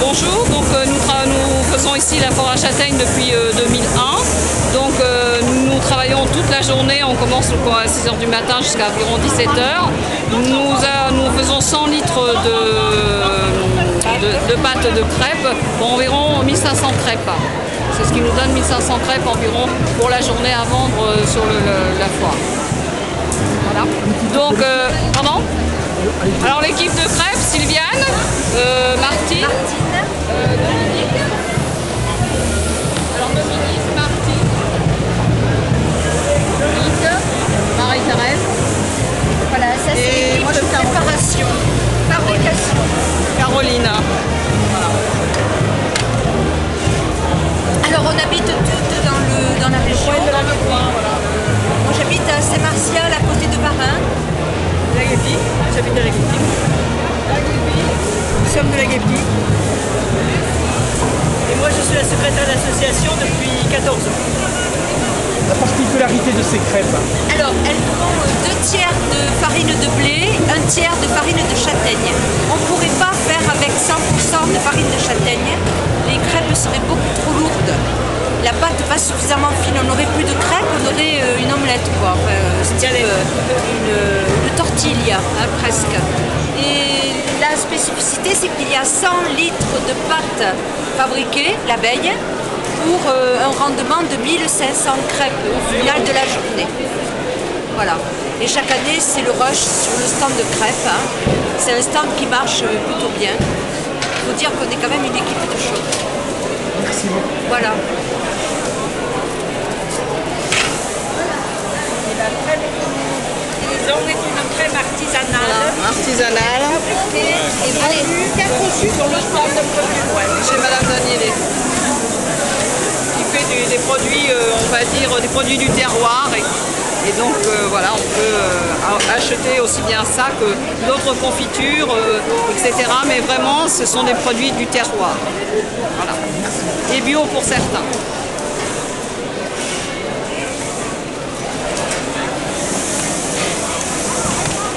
bonjour. Donc, euh, nous, faisons ici la foire à châtaigne depuis euh, 2001. Donc, euh, nous travaillons toute la journée. On commence donc, à 6h du matin jusqu'à environ 17h. Nous, faisons 100 litres de, de, de pâte de crêpes pour environ 1500 crêpes. C'est ce qui nous donne 1500 crêpes environ pour la journée à vendre euh, sur la foire. Voilà. Donc, euh, pardon? Alors l'équipe de crêpes, Alors on habite toutes dans, le, dans la région. Dans le coin, voilà. Moi j'habite à Saint-Martial à côté de Barin. La Guépie, j'habite à la Guépie. Nous sommes de la Guépie. Et moi je suis la secrétaire d'association depuis 14 ans. La particularité de ces crêpes, Alors elles font deux tiers de farine de blé, un tiers de farine de châtaigne. La pâte pas suffisamment fine. On n'aurait plus de crêpes, on aurait euh, une omelette quoi. Enfin, euh, style, euh, une, une tortilla hein, presque. Et la spécificité c'est qu'il y a 100 litres de pâte fabriquée la veille pour euh, un rendement de 1500 crêpes au final de la journée. Voilà. Et chaque année, c'est le rush sur le stand de crêpes. hein. C'est un stand qui marche plutôt bien. Il faut dire qu'on est quand même une équipe de choc. merci beaucoup. Voilà. Ils ont une crème artisanale. Artisanale, Et vendue, conçue sur le stand de produits ouais. chez Madame Danielé. Qui fait des, des produits, euh, on va dire, des produits du terroir. Et, et donc euh, voilà, on peut euh, acheter aussi bien ça que d'autres confitures, euh, etc. Mais vraiment, ce sont des produits du terroir. Voilà. Et bio pour certains.